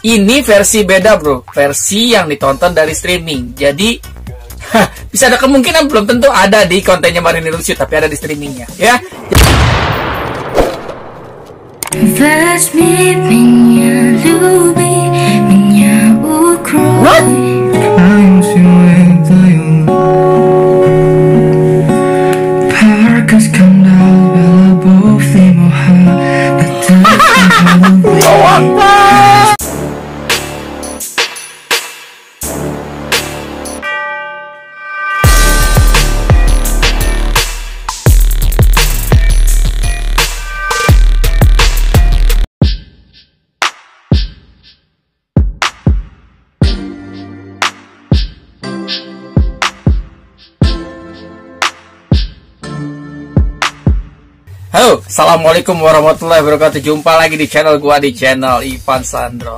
Ini versi beda bro, versi yang ditonton dari streaming. Jadi bisa ada kemungkinan belum tentu ada di kontennya Marini Lucio, tapi ada di streamingnya ya. Flash assalamualaikum warahmatullahi wabarakatuh. Jumpa lagi di channel gua di channel Ivan Sandro.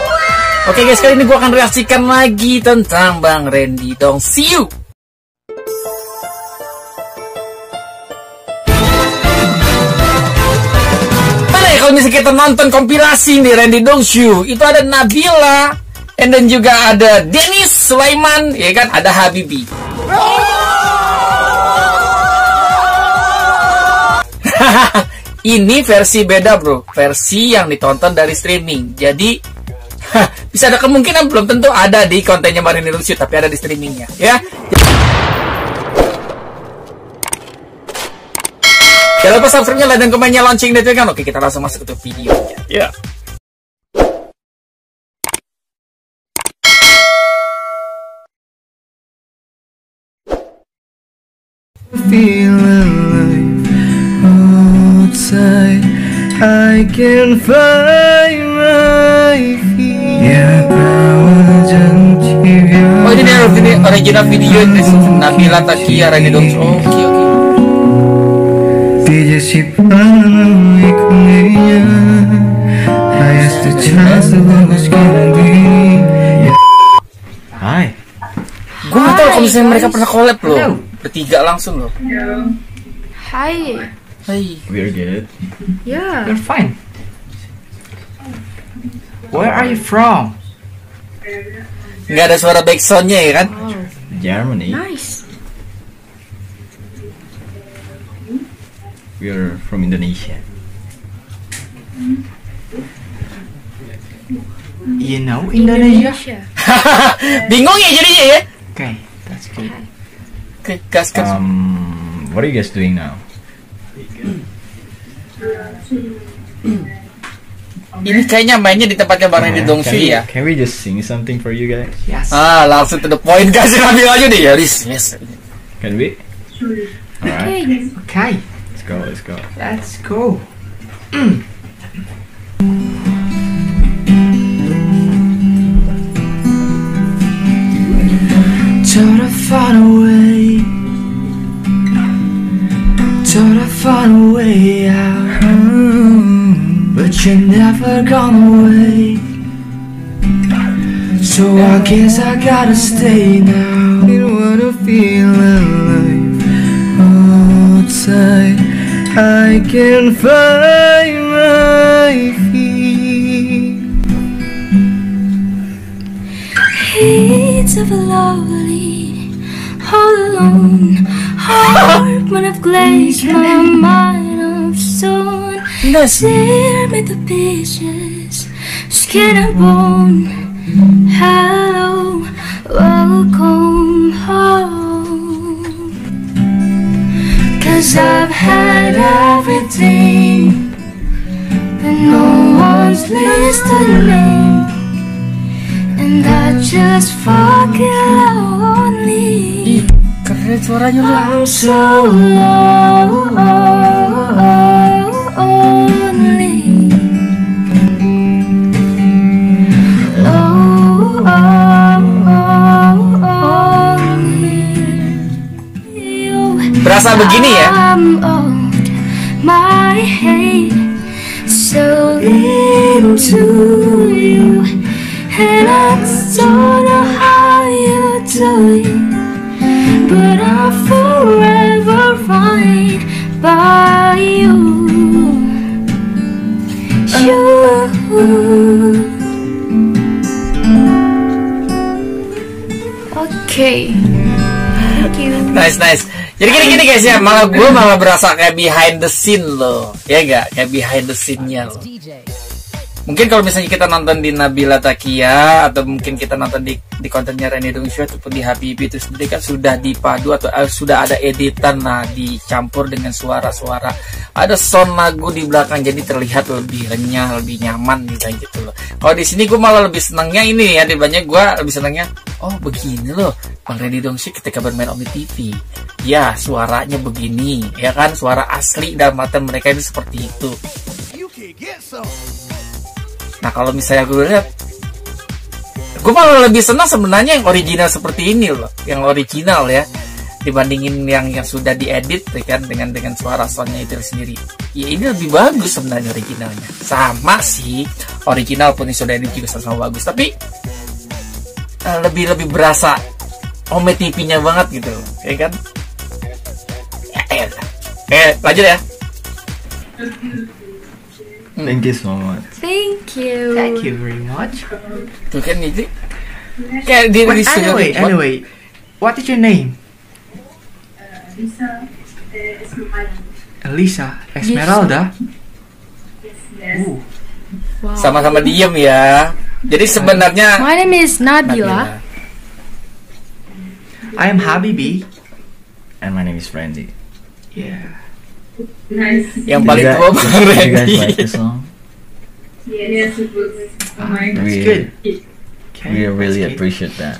Oke guys, kali ini gua akan reaksikan lagi tentang Bang Randy Dong. See you. Mana ya kalau misalnya kita nonton kompilasi nih Randy Dong Show, itu ada Nabila, and then juga ada Dennis Sulaiman, ya kan, ada Habibi. Ini versi beda bro, versi yang ditonton dari streaming. Jadi hah, bisa ada kemungkinan belum tentu ada di kontennya Marini Lucio, tapi ada di streamingnya, ya. Jangan lupa subscribe-nya, like, dan komennya, launching, dan kan. Oke, kita langsung masuk ke videonya. Ya. feel I can find my feet Oh ini dia ini original video ini Nabila Takia Rani dong. Oh oke okay, oke Hai. Gue tau kalau misalnya mereka pernah collab loh. Bertiga langsung loh. Hai. Hai. We're good Yeah. You're fine. Where are you from? Nggak ada suara backsoundnya ya kan? Germany Nice. We're from Indonesia You know Indonesia? Bingung ya jadinya ya? Okay, that's good. Oke, gas gas. Um, what are you guys doing now? Ini kayaknya mainnya di tempatnya Bang Randy Dong can, Shui we, ya. can we just sing something for you guys? Yes. Ah, langsung to the point kasih Nabil aja deh ya, Riz. Yes. Can we? Alright, Okay, let's go, let's go let's go. Try to find a way. Try to find a way out. But you're never gone away. So I guess I gotta stay now. You wanna feel alive outside. I can find my feet. Heats of a lovely, all alone. Heart when I've glazed my mind of stone. Tear me the pieces, skin and bone. Hello, welcome home. Cause I've had everything, but no one's listening. And I just fucking lonely. Keren suaranya lu. I'm so lonely. Lonely. Berasa begini ya? So into you, and I don't know how you do it, but I'll forever find by you. You. Nice, nice. Jadi gini gini guys ya, malah gue malah berasa kayak behind the scene loh, ya gak? Kayak behind the scene-nya loh. Mungkin kalau misalnya kita nonton di Nabila Takia atau mungkin kita nonton di di kontennya Reni Dong Show ataupun di Habibie itu sendiri kan sudah dipadu atau eh, sudah ada editan nah dicampur dengan suara-suara. Ada sound lagu di belakang jadi terlihat lebih renyah lebih nyaman gitu gitu loh. Kalau di sini gue malah lebih senangnya ini ya di banyak gue lebih senangnya oh begini loh Bang Reni Dong Show ketika bermain Omni TV ya suaranya begini ya kan? Suara asli dalam mata mereka itu seperti itu Nah kalau misalnya gue lihat Gue malah lebih senang sebenarnya yang original seperti ini loh Yang original ya Dibandingin yang yang sudah diedit ya kan dengan dengan suara soundnya itu sendiri. Ya ini lebih bagus sebenarnya originalnya. Sama sih Original pun yang sudah edit juga sama-sama bagus Tapi eh, Lebih lebih berasa Ome TV-nya banget gitu Ya kan? Ya elah. Eh lanjut ya Thank you so much. Thank you. Thank you very much. Tuh kan itu Kayak di But di studio anyway, What? anyway, what is your name? Lisa eh, Esmeralda. Elisa Esmeralda. Yes. Ooh. Wow. sama-sama diem ya. Jadi sebenarnya My name is Nabila. I am Habibi. And my name is Randy. Yeah. Nice. Yang Did paling you tua guys- Bang you guys Randy. like the song? Yes, it was. Oh my God. We- good. Okay. We really good. appreciate that.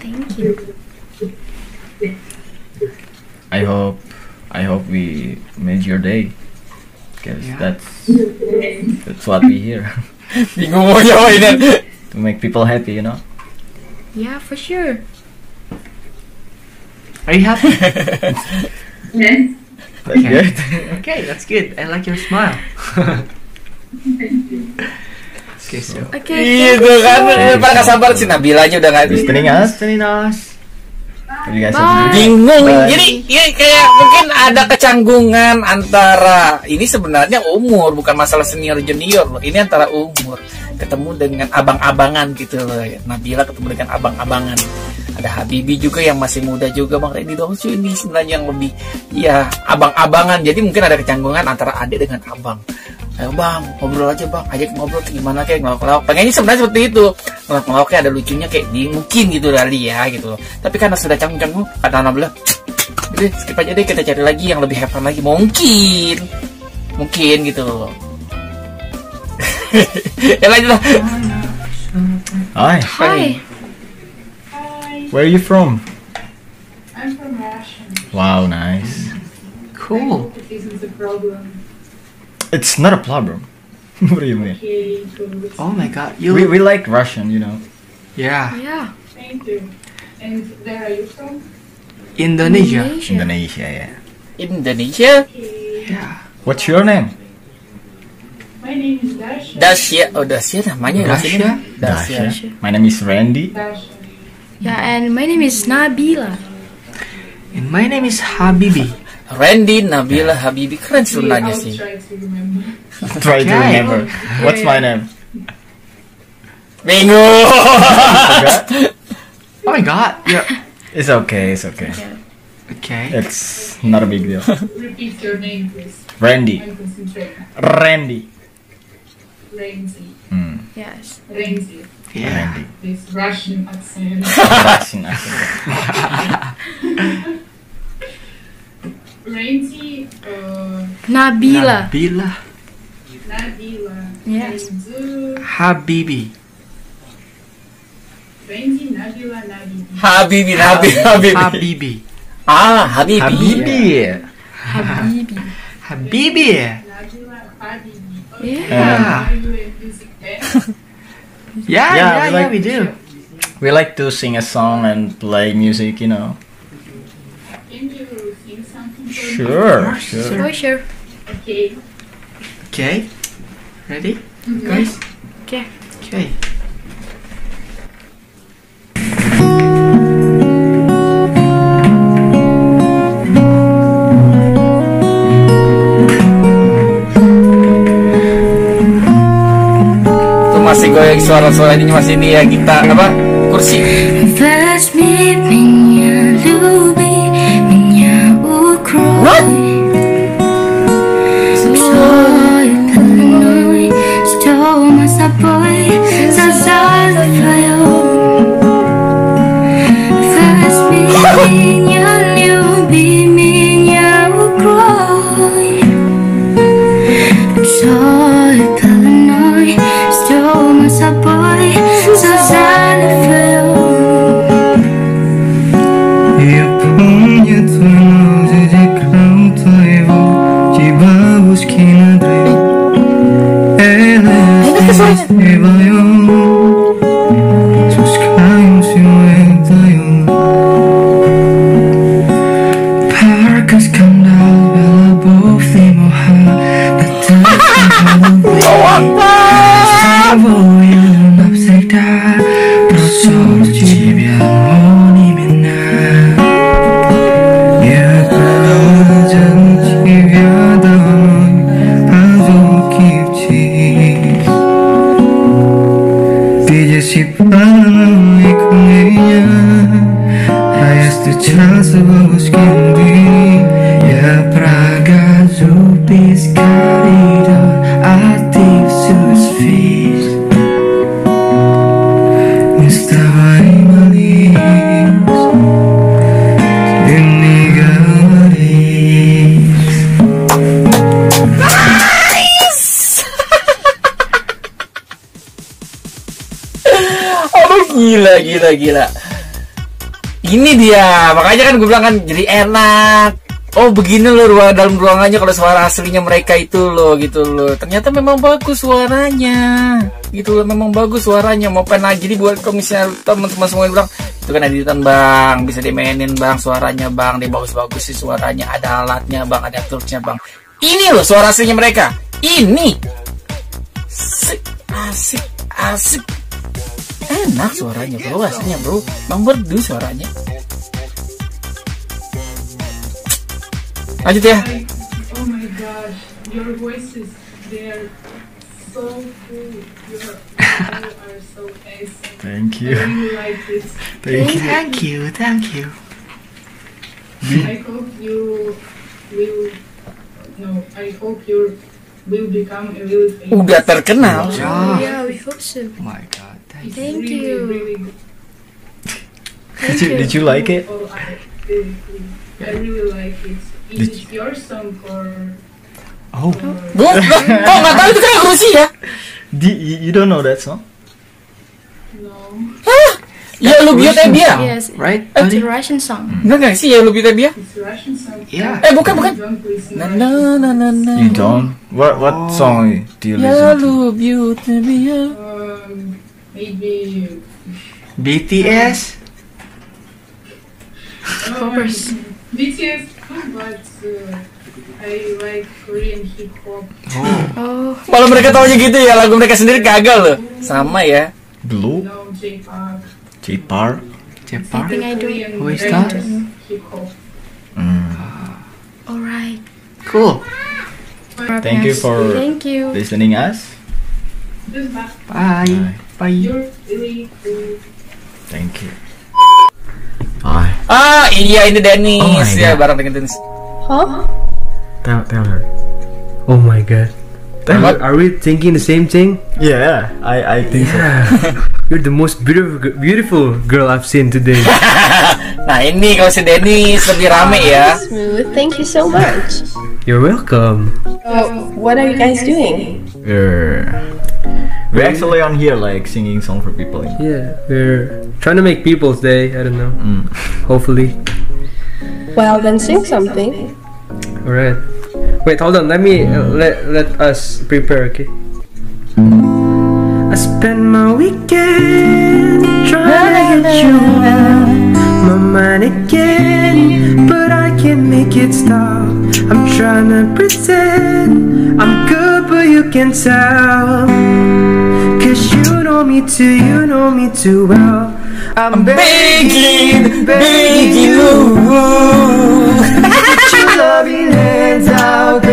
Thank you. I hope I hope we made your day. Because Yeah. that's that's what we here. Bingung mau nyawain to make people happy, you know? Yeah, for sure. Are you happy? Yes. That's Okay. good. okay, that's good. I like your smile. Thank you. okay, so. Okay. Iya you kan, so much. pada gak sabar si Nabila aja udah gak Listening us? Listening us. Bingung, Bye. jadi ya, kayak mungkin ada kecanggungan antara ini sebenarnya umur bukan masalah senior junior loh. Ini antara umur ketemu dengan abang-abangan gitu loh. Nabila ketemu dengan abang-abangan. Ada Habibi juga yang masih muda juga Bang Randy Dongsu ini sebenarnya yang lebih ya abang-abangan. Jadi mungkin ada kecanggungan antara adik dengan abang. Ayo bang, ngobrol aja bang, ajak ngobrol kayak gimana kayak ngelawak-ngelawak. Pengennya sebenarnya seperti itu. Ngelawak-ngelawak kayak ada lucunya kayak di mungkin gitu kali ya gitu loh. Tapi karena sudah canggung-canggung, kata Nabila, Udah skip aja deh kita cari lagi yang lebih fun lagi mungkin mungkin gitu loh ya lanjut lah Hi. Hi. Where are you from? I'm from Russia. Wow, nice. Cool. If this is a problem. It's not a problem. what do you mean? Okay. Oh my god, you We, we like Russian, you know. Yeah. Yeah. Thank you. And where are you from? Indonesia. Indonesia, yeah. Indonesia Okay. Yeah. What's your name? My name is Dasha. Dacia oh Dacia namanya Dasya? Dacia My name is Randy. Dasha. Yeah, and my name is Nabila. And my name is Habibi. Randy Nabila Habibi keren sebenarnya I'll sih try to remember. Try to Okay. remember. What's my name? bingung Forgot? Oh my god. Yeah. It's okay, it's okay. Okay. It's not a big deal. Repeat your name, please. Randy. Randy. Renzi. Hmm. Yes. Renzi. Yeah. Randy. This Russian accent. Russian accent. Renzi. Uh, Nabila. Nabila. Nabila. Yes. Renzi. Habibie. Renzi. Nabila. Nabibi. Habibie Nabi Habibie Habibie. ah Habibie Habibie. Habibie. Habibie. Nabila. Habibie. Yeah. Are you a music fan? Yeah, Yeah, yeah, we yeah, like- we do. We like to sing a song and play music, you know. Can you sing something for? Sure, sure. Sure. Okay. Okay. Ready, guys? Okay. Okay. goyang suara-suara ini masih ini ya. Kita apa kursi. Gila gila. Ini dia, makanya kan gue bilang kan jadi enak. Oh begini loh ruang dalam ruangannya kalau suara aslinya mereka itu loh gitu loh. Ternyata memang bagus suaranya. Gitu loh memang bagus suaranya. Mau pernah jadi buat kalau misalnya teman-teman semua bilang itu kan editan bang bisa dimainin bang suaranya bang dia bagus-bagus sih suaranya ada alatnya bang ada toolsnya bang ini loh suara aslinya mereka ini asik asik asik enak suaranya bro aslinya bro bang berdu suaranya lanjut ya Oh my gosh, your voices, they're so cool. Your, you are so awesome. Thank I you. really like it. Thank you. Thank you, thank you I hope you will. No, I hope you will become a famous. udah terkenal Ah. Yeah, we hope so. Oh my god, It's Thank really, you. Really good. Did you, did you like it? Oh, I, really, I really like it. Is Did it your song or? Oh, bu kok nggak tahu itu kan Rusia di, you, don't know that song? no. ya lu biar dia Yes, Right, it's a Russian song. enggak nggak sih ya lu biar dia It's Russian song. Yeah. eh bukan bukan na na na na na You don't? What what Oh. song do you ya listen to? lu beauty ya Um, maybe. BTS? Covers. Um, BTS, but uh, I like Korean hip hop. Oh, Malah mereka taunya gitu ya lagu mereka sendiri gagal loh. Sama ya. Blue? No J-pop. J-Park? Do. Korean Who is that? hip hop. Mm. alright. Cool Thank you for Thank you. listening us. Goodbye. Bye Bye You're really cool. Thank you. Bye. Ah iya ini Oh Dennis my ya God. bareng dengan Dennis. Tell, tell her. Oh my god. Tell Are, her. are we thinking the same thing? Yeah, I I think so. You're the most beautiful beautiful girl I've seen today. Nah ini kalau si Dennis lebih rame ya. Smooth. Thank you so much. You're welcome. So, what are you guys doing? We're we're actually on here like singing song for people. Yeah, we're trying to make people's day. I don't know. Mm. Hopefully. Well, then sing something. All right. Wait, hold on. Let me uh, let let us prepare. Okay. I spend my weekend trying to get you out my mind again, but I can't make it stop. I'm trying to pretend I'm good, but you can tell. Cause you know me too, you know me too well. I'm Begging, begging you. Get your loving hands out,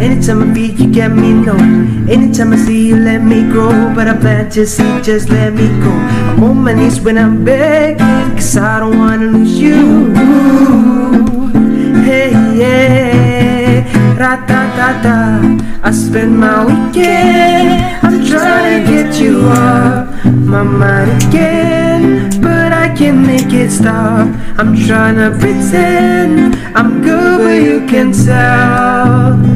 anytime I beat you, get me no. Anytime I see you, let me grow. But I seed, just let me go. I'm on my knees when I'm begging, cause I don't wanna lose you. Hey, yeah, ra ta ta ta. I spend my weekend, I'm trying to get you off my mind again, but I can't make it stop. I'm trying to pretend I'm good, but you can tell.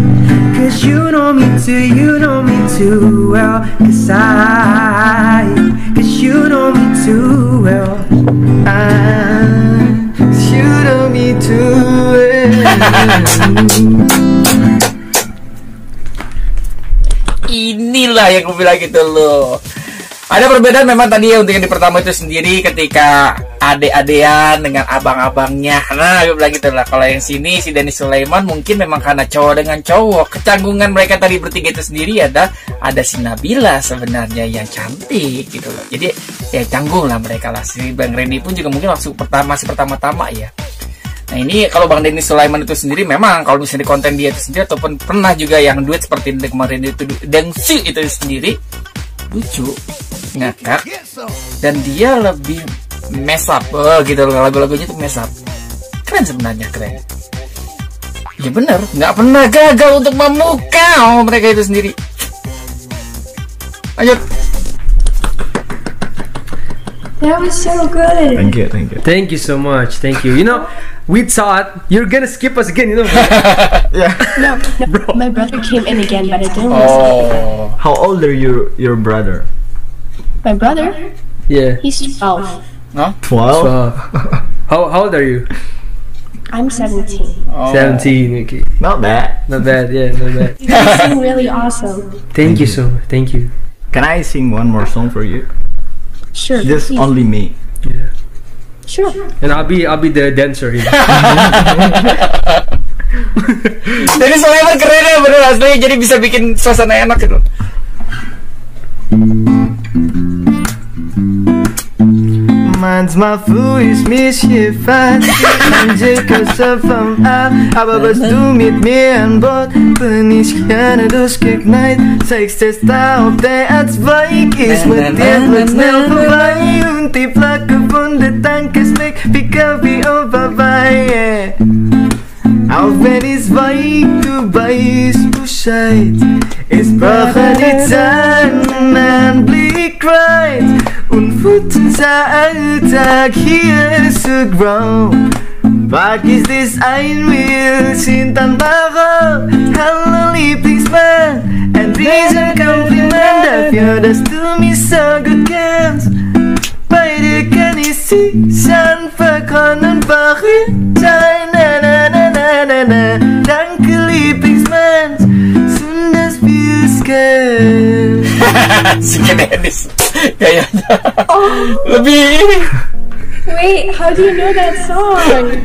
Cause you know me too, you know me too well. Cause I, cause you know me too well. I, you know me too well. Inilah yang gue bilang gitu loh. Ada perbedaan memang tadi ya untuk yang di pertama itu sendiri ketika ade-adean dengan abang-abangnya. Nah, gue bilang gitu lah. Kalau yang sini si Denny Sulaiman mungkin memang karena cowok dengan cowok. Kecanggungan mereka tadi bertiga itu sendiri ada ada si Nabila sebenarnya yang cantik gitu loh. Jadi ya canggung lah mereka lah. Si Bang Randy pun juga mungkin waktu pertama masih pertama-tama ya. Nah ini kalau Bang Denny Sulaiman itu sendiri memang kalau misalnya di konten dia itu sendiri ataupun pernah juga yang duet seperti kemarin itu Dengsi itu sendiri lucu ngakak dan dia lebih mess up oh, gitu loh lagu-lagunya tuh mess up keren sebenarnya keren ya bener nggak pernah gagal untuk memukau mereka itu sendiri lanjut That was so good. Thank you, thank you. Thank you so much. Thank you. You know, we thought you're gonna skip us again. You know. Yeah. No, no, my brother came in again, but I didn't listen. oh How old are you, your brother? My brother, yeah. he's 12. no Twelve. So, how how old are you? I'm 17. oh. Seventeen. Okay. Not bad. Not bad. Yeah. Not bad. You sing really awesome. Thank you mm-hmm. so much. Thank you. Can I sing one more song for you? Sure. Just please. only me. Yeah. Sure. And I'll be I'll be the dancer here. Jadi Sulaiman keren ya bener asli jadi bisa bikin suasana enak gitu minds Maar voel is smisje vast Będzie kasową app Aber was du mit mir an Bord Bin ich gerne durchgeknallt Zeigst es da op de A2 Ich mit dir wird schnell vorbei Und die Flagge von der Tank ist weg Wie Kaffee vorbei Auch wenn es to du is Bescheid Es braucht nicht sein man Blick right Unser Alltag hier grau. Wag ist es ein Will, sind dann Barrow. Hallo Lieblingsmann, ein riesen Kompliment dafür, dass du mich so gut kennst. Beide kann ich sie sanft können verrückt sein. Na, na, na, na, na, na. Wir es kennen. si Dennis kayaknya lebih ini Wait, how do you know that song?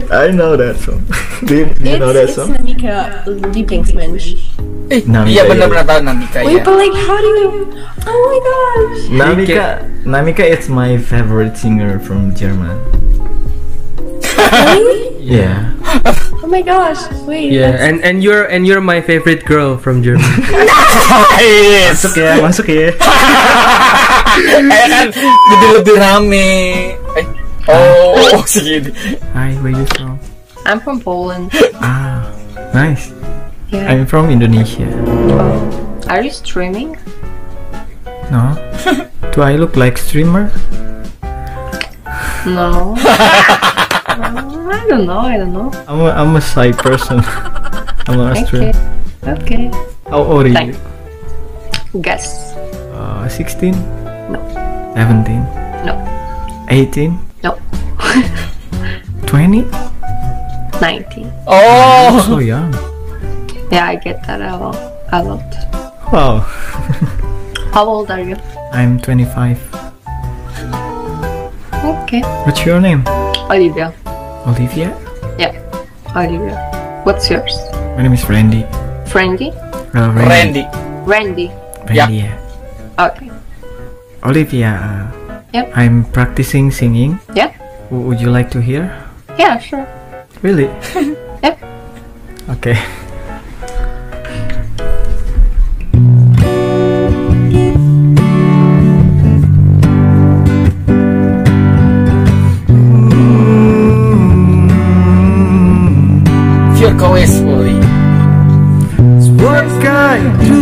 I know that song. do you, do you know that it's, it's song? Namika Lieblingsmensch. eh, Namika, iya iya. benar-benar tahu Namika Wait, ya but like, how do you? Oh my gosh! Namika, Namika is my favorite singer from German. Really? Yeah. Oh my gosh! Wait. Yeah. that's- And and you're and you're my favorite girl from Germany. Nice. Masuk ya, masuk ya. Kayak kan jadi lebih rame eh oh segini Hi, where you from? I'm from Poland. Ah, nice. Yeah. I'm from Indonesia. Are you streaming? No. Do I look like streamer? No. I don't know. I don't know. I'm a, I'm a shy person. I'm not a Okay. streamer. Okay. How old are you? Guess. Uh, 16? No. 17? No. 18? No. 20? 19. oh So young. Yeah, I get that a lot. A lot. Wow. How old are you? I'm 25. Okay. What's your name? Olivia. Olivia? Yeah. Olivia. What's yours? My name is Randy. Friendly? Uh, Randy Randy. Randy, yeah. Okay. Olivia, uh, Yep. I'm practicing singing. Yeah. W- would you like to hear? Yeah, sure. Really? Yep. Okay.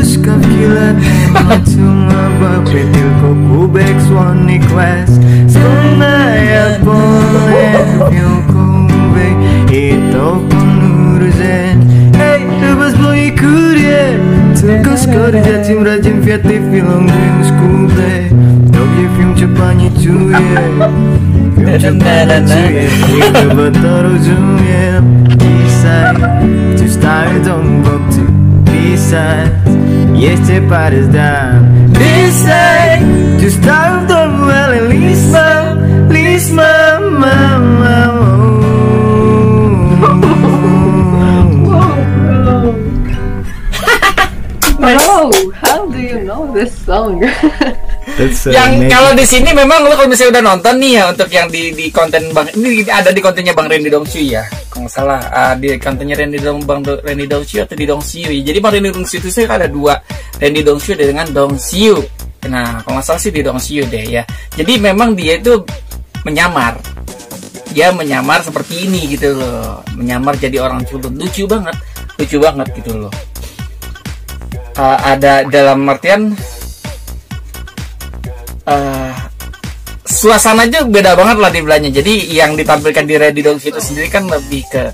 Ysgaf kilat Matsung apa Petil koku Bek swani klas Sunaya poen Yoko bek Ito konuruzen Hey Lepas blog ikurie Tylko skory Только скоро Fiatli filong Grim skurde Dobie film Czy pani czuje Film czy pani czuje I chyba to rozumiem Pisaj Ty stary dom Bok ty Jeszcze parę zdań Dzisiaj Czy stary dom Ale lisma Lisma Mama Oh, how do you know this song? That's yang kalau di sini memang lo kalau misalnya udah nonton nih ya untuk yang di di konten bang ini ada di kontennya bang Randy Dongsu ya kalau nggak salah. Ah, di kontennya Randy Dong bang Do- Randy Dongsu atau di Dongsiu jadi bang Randy Dongsu itu sih ada dua Randy Dongsu dengan Dongsiu nah kalau nggak salah sih di Dongsiu deh ya. Jadi memang dia itu menyamar. Dia menyamar seperti ini gitu loh. Menyamar jadi orang culun lucu banget. Lucu banget gitu loh. Ah, ada dalam artian eh suasananya beda banget lah dibilangnya. Jadi yang ditampilkan di Ready Dogs itu sendiri kan lebih ke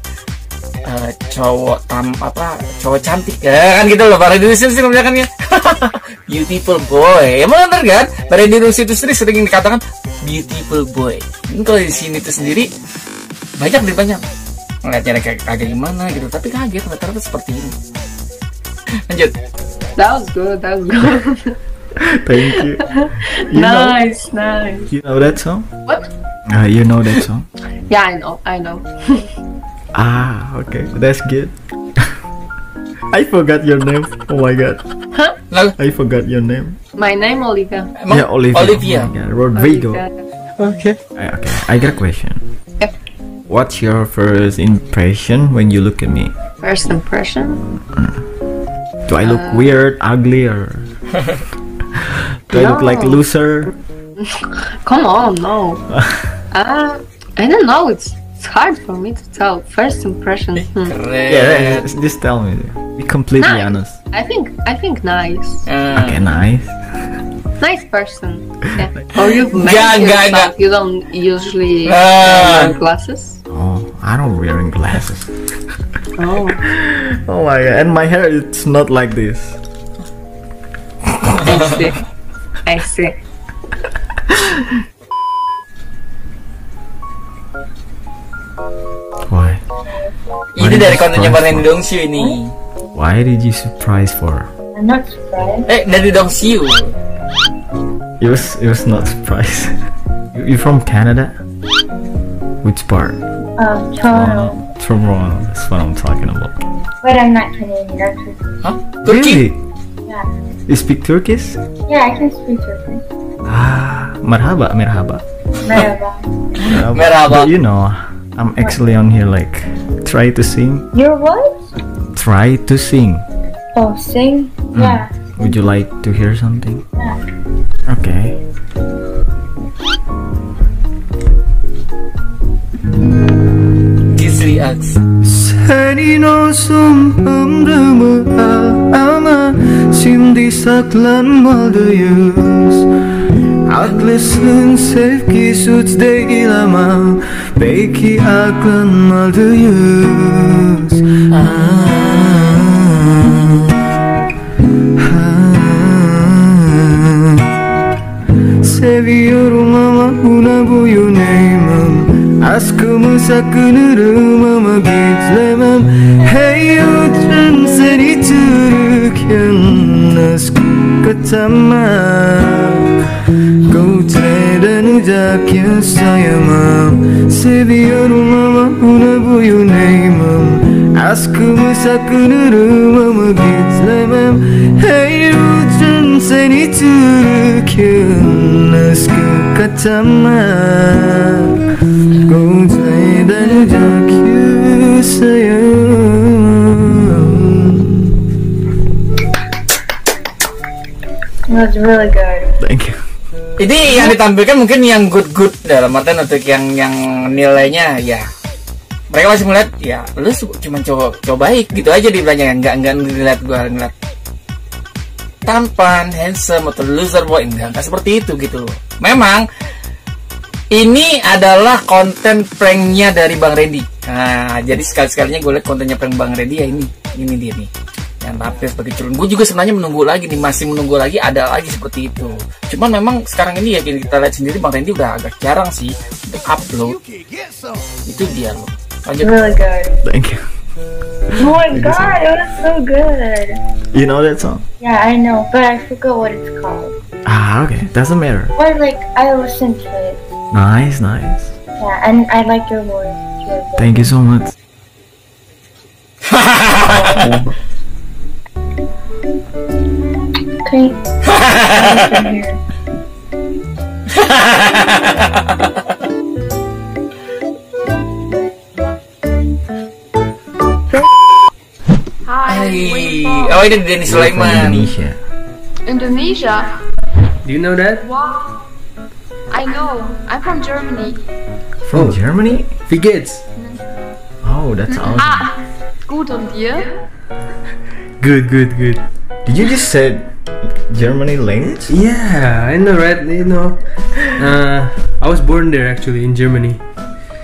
eh, cowok tam apa cowok cantik ya kan gitu loh. Para Dogs itu sih kan ya beautiful boy. Emang bener kan? Para Dogs itu sendiri sering dikatakan beautiful boy. Ini kalau di sini tuh sendiri banyak lebih banyak ngeliatnya kayak kagak gimana gitu tapi kaget rata-rata seperti ini lanjut That was good. That was good. Thank you. You know, nice, nice. you know that song? What? Uh, you know that song? Yeah, I know. I know. Ah, okay, that's good. I forgot your name. Oh my god, lalu I forgot your name. My name Olivia. emang yeah, Olivia. Olivia. Oh my god, Rodrigo. Olivia. Okay. I, okay, I got a question. Yeah. What's your first impression when you look at me? First impression. Do I look weird, ugly, or do I look like No. loser? Come on, no. uh, I don't know. It's it's hard for me to tell. First impression. Hmm. keren Yeah, just, just tell me. Be completely Nice. honest. I think I think nice. Okay, nice. Nice person. Yeah. Or you've met Enggak, enggak, yourself. You don't usually Ah. wear glasses. Oh, I don't wearing glasses. Oh. Oh my god, and my hair it's not like this. I see. I see. Why? ini dari kontennya surprise Bang Randy? Dongsiu ini Why did you surprise for? I'm not surprised. eh dari Dongsiu It was it was not surprise. you, you from Canada? Which part? Um, Toronto. Toronto. That's what I'm talking about. But I'm not Canadian. I'm Turkish. Hah? Turki Really? Yeah. You speak Turkish? Yeah, I can speak Turkish. Ah, marhaba, merhaba. Merhaba. Merhaba. Merhaba. But you know, I'm actually on here like try to sing. You're what? Try to sing. Oh, sing? Yeah. Would you like to hear something? Yeah. Okay. Gisli Ax Seni olsun ömrümü ama Şimdi saklanmalıyız. Haklısın sevgi suç değil ama Belki aklanmalıyız. Ah, ah. Seviyorum ama buna boyun eğmem. Aşkımı sakınırım ama gizlemem. Hey uçun seni ke tamam Kau çeyrenecek Seviyorum ama ona boyun eğmem. Aşkımı sakınırım ama gizlemem. Hey ucun seni Türk'ün Aşkı katamam Kau çeyrenecek ya That was really good. Thank you. ini yang ditampilkan mungkin yang good good dalam artian untuk yang yang nilainya ya mereka masih ngeliat ya lu cuma cowok cowok baik gitu aja dibilangnya nggak nggak ngeliat gue ngeliat tampan handsome atau loser boy enggak enggak seperti itu gitu loh memang ini adalah konten pranknya dari Bang Randy. Nah, jadi sekali-sekalinya gue liat kontennya prank Bang Randy ya ini, ini dia nih. Yang tampil sebagai culun. Gue juga sebenarnya menunggu lagi nih, masih menunggu lagi ada lagi seperti itu. Cuman memang sekarang ini ya kita lihat sendiri Bang Randy udah agak jarang sih untuk upload. Itu dia loh. Lanjut. Really good. Thank you. Oh my god, it was so good. You know that song? Yeah, I know, but I forgot what it's called. Ah, okay. Doesn't matter. But like, I listened to it. Nice, nice. Yeah, and I like your voice. Thank you so much. Okay. Listen here. Hi, where you Hai. from? Oh ini Denny You're from Sulaeman. Indonesia. Indonesia. Do you know that? Wow. I know. I'm from Germany. From Oh. Germany? Wie geht's? Oh, that's awesome. Ah, gut und dir? Good, good, good. Did you just say Germany language? Yeah, I know, right? You know, uh, I was born there actually in Germany.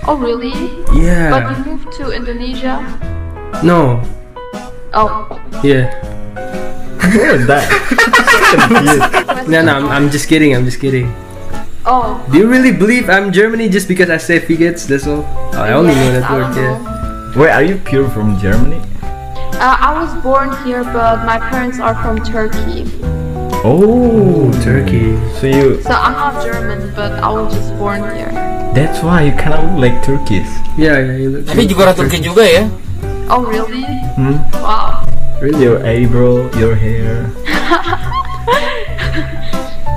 Oh, really? Yeah. But you moved to Indonesia? No. Oh, Yeah. What was that? Confused. No, no, I'm, I'm just kidding. I'm just kidding. oh. Do you really believe I'm Germany just because I say figets? That's all. Oh, I only know that word. Yeah. know. Wait, are you pure from Germany? Uh, I was born here, but my parents are from Turkey. Oh, Turkey. So you, So I'm not German, but I was just born here. that's why you kind of look like Turkish. Yeah, yeah. You look Tapi good. juga orang Turki juga ya. Oh, really? Hmm? Wow. Really? Your eyebrow, your hair.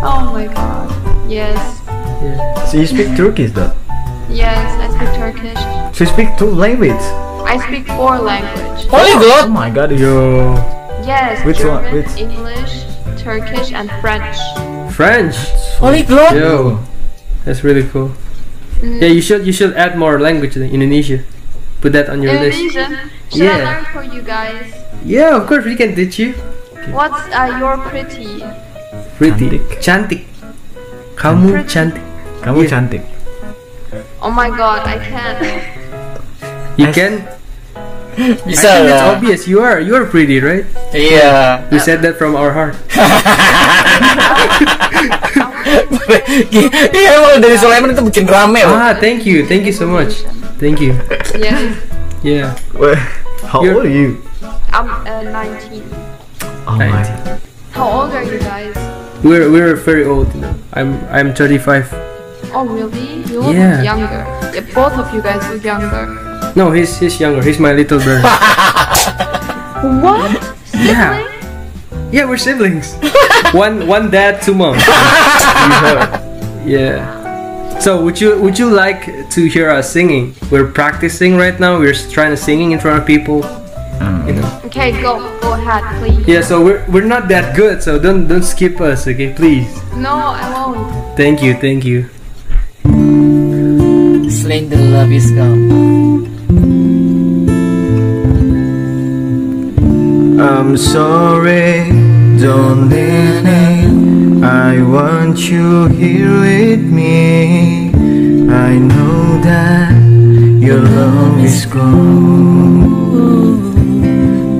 Oh my god. Yes. Yeah. So you speak Turkish though? Yes, I speak Turkish. So you speak two languages? I speak four language. Oh Polyglot. my god, you Yo, Yes, Which one? Which- English, Turkish, and French. French. Polyglot. Yo, that's really cool. Mm. Yeah, you should you should add more language in Indonesia. Put that on your list. Indonesian. Should I Yeah. learn for you guys? Yeah, of course we can teach you. What's uh, your pretty? Pretty. Cantik. Kamu Pretty. cantik. Kamu Yeah. cantik. Oh my god, I can't. You As- can. Bisa I think that's lah. obvious. You are you are pretty, right? Iya. We said that from our heart. Iya emang dari Sulaeman itu bikin rame loh. Ah, thank you, thank you so much. Thank you. Yeah. Yeah. Wait, how You're- old are you? I'm uh, 19. Oh my. Nineteen. How old are you guys? We're we're very old, you know. I'm I'm 35. Oh really? You look Yeah. younger. Yeah, both of you guys look younger. No, he's he's younger. He's my little brother. What? yeah. Yeah, we're siblings. one one dad, two moms. Yeah. So would you would you like to hear us singing? We're practicing right now. We're trying to singing in front of people. Mm-hmm. You know. Okay, go go ahead, please. Yeah. So we're we're not that good. So don't don't skip us, okay? Please. No, I won't. Thank you. Thank you. Sling the love is gone. I'm sorry, don't leave me. I want you here with me. I know that your love is gone.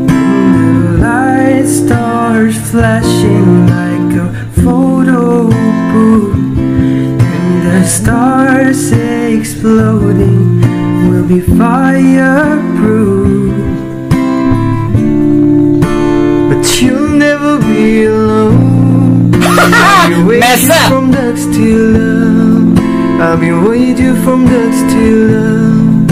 The light stars flashing like a photo booth, and the stars exploding will be fireproof. You'll never be alone. I'll be waiting Mess up. from dusk till dawn. I'll be waiting from dusk till dawn.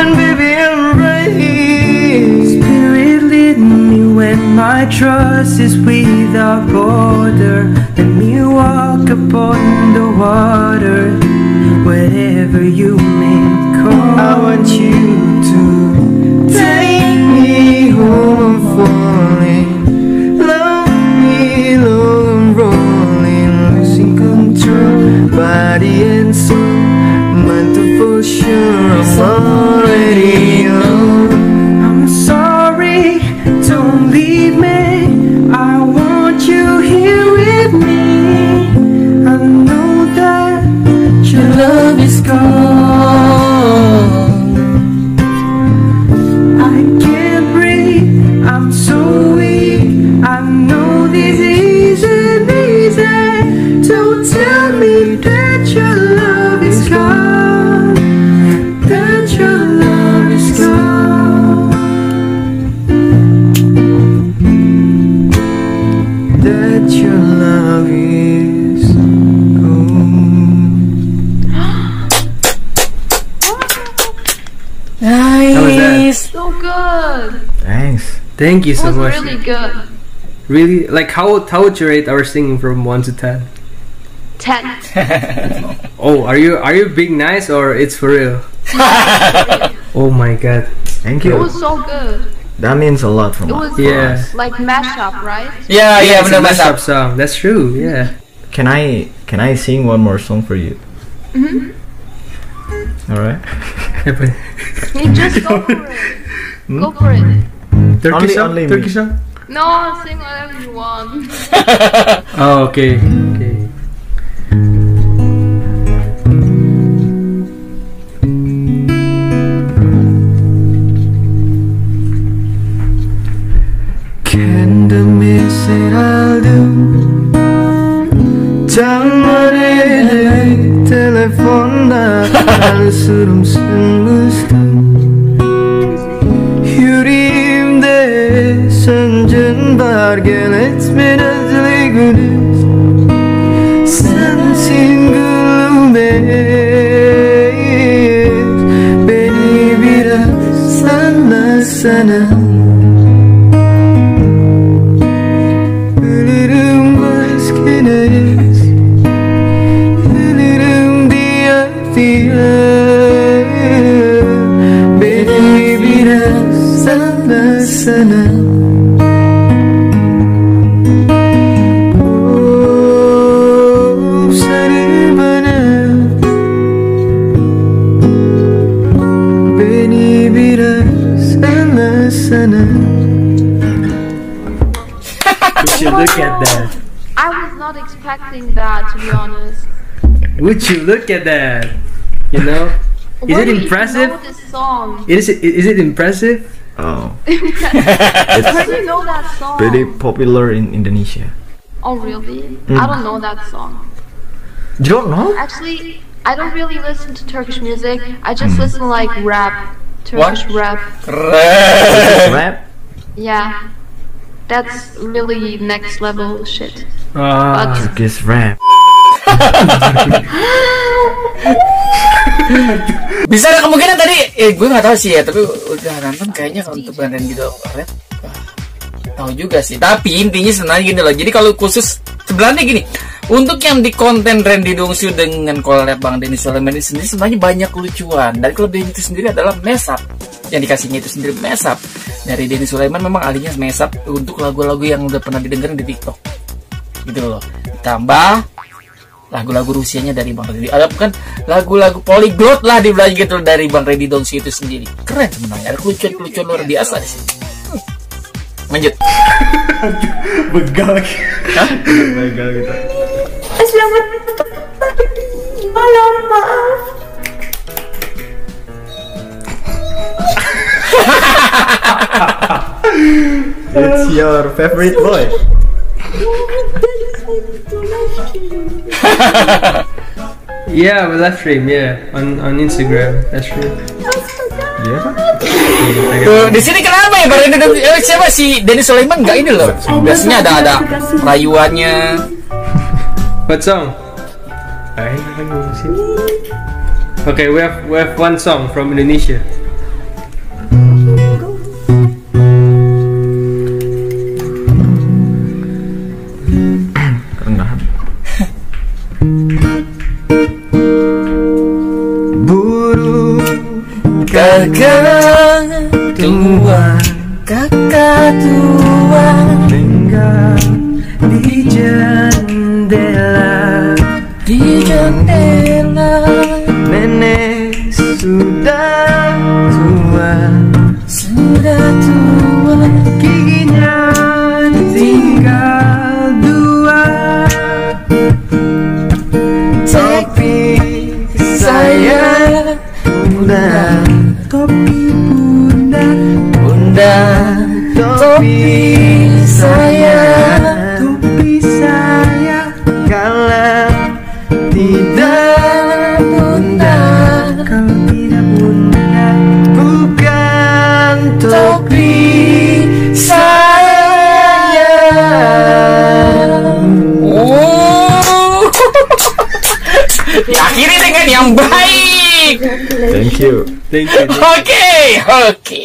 And baby, I'm right here. Spirit, lead me when my trust is without border. Let me walk upon the water, wherever you may call. I want you control, body and soul. Mind to for sure, I'm already Nice. So good. Thanks. Thank you It so was much. really good. Really, like how would- how would you rate our singing from one to ten? Ten. Oh, are you are you being nice or it's for real? Oh my god. Thank you. It was so good. That means a lot from It us. Yeah. like mashup, right? Yeah, yeah, it's a benar Mas. mashup song. That's true. Yeah. Can I can I sing one more song for you? Mm-hmm. All right. You just go for it. Hmm? Go for it. Turkish Only- song. only me. Turkish song. No, sing whatever you want. Oh, okay. Okay. Telefonda Ansırım sınmıştım Yüreğimde söncün var Gel etme Would you look at that? You know, Is Where it impressive? know this song? is it is it impressive? Oh, Where do you know that song? pretty popular in Indonesia. Oh, really? Hmm. I don't know that song. You don't know? Actually, I don't really listen to Turkish music. I just listen to like rap, Turkish rap. Rap? Yeah, that's really next level shit. Ah, But Turkish rap. Bisa ada kemungkinan tadi, eh gue nggak tahu sih ya, tapi udah nonton kayaknya kalau untuk band gitu wah, Tahu juga sih, tapi intinya sebenarnya gini loh. Jadi kalau khusus sebenarnya gini, untuk yang di konten Randy Dongsu dengan collab Bang Denny Sulaiman ini sendiri sebenarnya banyak lucuan. Dan kelebihan itu sendiri adalah mesap. Yang dikasihnya itu sendiri mesap. Dari Denny Sulaiman memang ahlinya mesap untuk lagu-lagu yang udah pernah didengerin di TikTok. Gitu loh. Ditambah lagu-lagu Rusianya dari Bang Reddy ada bukan lagu-lagu polyglot lah dibilang gitu dari Bang Reddy Dongsi itu sendiri keren sebenarnya ada kelucuan-kelucuan luar biasa di sini Hmm. lanjut begal. Begal gitu. Selamat malam, maaf. It's your favorite boy. Yeah, we live stream. Yeah, on on Instagram. That's true. Iya kan? Tuh, di sini kenapa ya Dongsi eh, siapa sih Denny Sulaiman nggak ini loh biasanya ada ada rayuannya What song? Okay, we have we have one song from Indonesia. Diakhiri dengan yang baik. Thank you. Thank you. Oke, oke.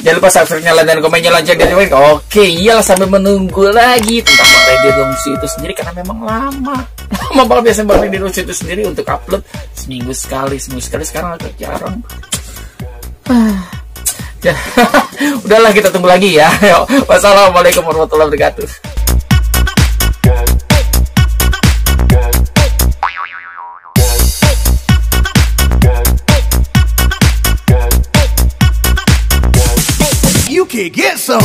Jangan lupa subscribe, nyalain dan komennya lonceng dari Oke, iyalah sambil menunggu lagi tentang Randy Dongsi itu sendiri karena memang lama. Lama banget biasanya Randy Dongsi itu sendiri untuk upload seminggu sekali, seminggu sekali sekarang agak jarang. Ya, udahlah kita tunggu lagi ya. Yuk, wassalamualaikum warahmatullahi wabarakatuh. kick, get some.